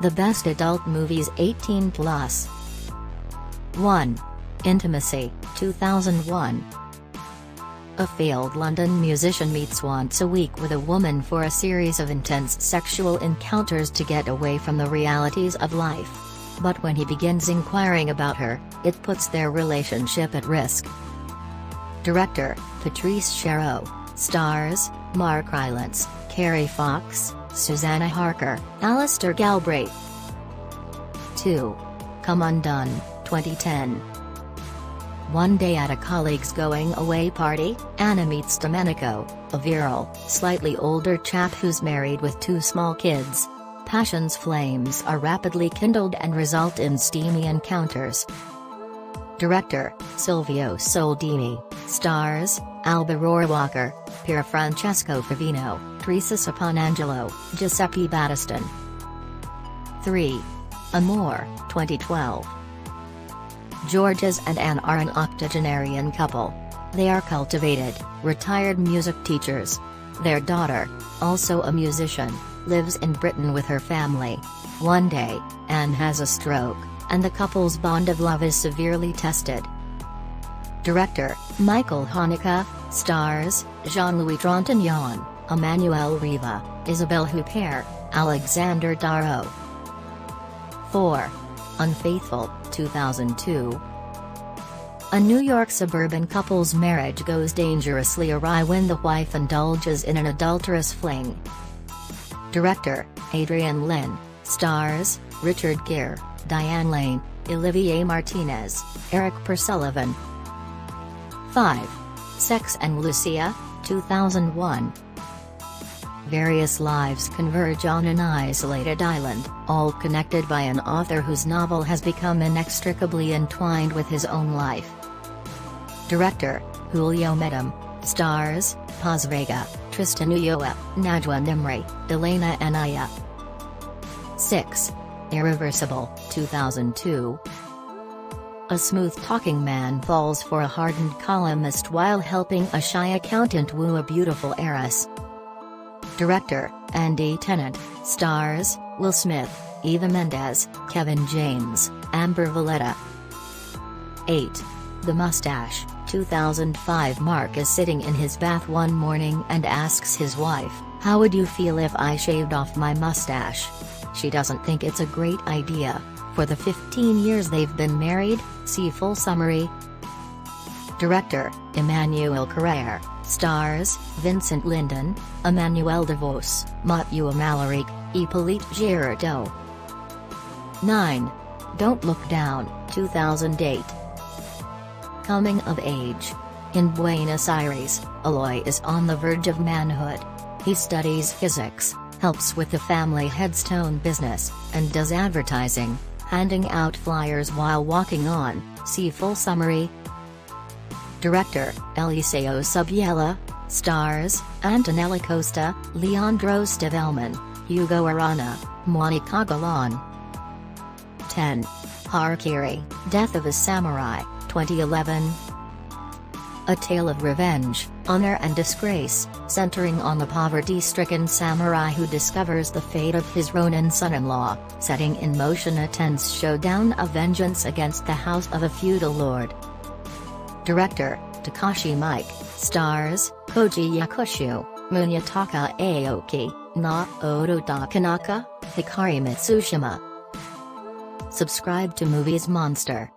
The best adult movies 18 plus. 1. Intimacy, 2001. A failed London musician meets once a week with a woman for a series of intense sexual encounters to get away from the realities of life. But when he begins inquiring about her, it puts their relationship at risk. Director, Patrice Chéreau, stars, Mark Rylance, Kerry Fox, Susannah Harker, Alastair Galbraith. 2. Come Undone, 2010. One day at a colleague's going away party, Anna meets Domenico, a virile, slightly older chap who's married with two small kids. Passion's flames are rapidly kindled and result in steamy encounters. Director, Silvio Soldini, stars, Alba Rohrwacher, Pierfrancesco Favino, Teresa Saponangelo, Giuseppe Battiston. 3. Amour, 2012. Georges and Anne are an octogenarian couple. They are cultivated, retired music teachers. Their daughter, also a musician, lives in Britain with her family. One day, Anne has a stroke, and the couple's bond of love is severely tested. Director, Michael Haneke, stars, Jean-Louis Trintignant, Emmanuelle Riva, Isabelle Huppert, Alexandre Tharaud. 4. Unfaithful, 2002. A New York suburban couple's marriage goes dangerously awry when the wife indulges in an adulterous fling. Director, Adrian Lyne, stars, Richard Gere, Diane Lane, Olivier Martinez, Eric Persullivan. 5. Sex and Lucia, 2001 various lives converge on an isolated island, all connected by an author whose novel has become inextricably entwined with his own life. Director, Julio Medem, stars, Paz Vega, Tristan Ulloa, Najwa Nimri, Elena Anaya. 6. Irreversible, 2002. A smooth-talking man falls for a hardened columnist while helping a shy accountant woo a beautiful heiress. Director, Andy Tennant, stars, Will Smith, Eva Mendes, Kevin James, Amber Valletta. 8. The Mustache, 2005 Mark is sitting in his bath one morning and asks his wife, how would you feel if I shaved off my mustache? She doesn't think it's a great idea. For the 15 years they've been married, see full summary. Director, Emmanuel Carrere, Stars, Vincent Lindon, Emmanuelle Devos, Mathieu Amalric, Hippolyte Girardot. 9. Don't Look Down, 2008. Coming of Age. In Buenos Aires, Eloy is on the verge of manhood. He studies physics, helps with the family headstone business, and does advertising, handing out flyers while walking on, see full summary, Director, Eliseo Subiela, stars, Antonella Costa, Leandro Stivelman, Hugo Arana, Monica Galan. 10. Harakiri, Death of a Samurai, 2011 A tale of revenge, honor and disgrace, centering on the poverty-stricken samurai who discovers the fate of his Ronin son-in-law, setting in motion a tense showdown of vengeance against the house of a feudal lord. Director, Takashi Miike, stars, Koji Yakusho, Munetaka Aoki, Naoto Takenaka, Hikari Mitsushima. Subscribe to Movies Monster.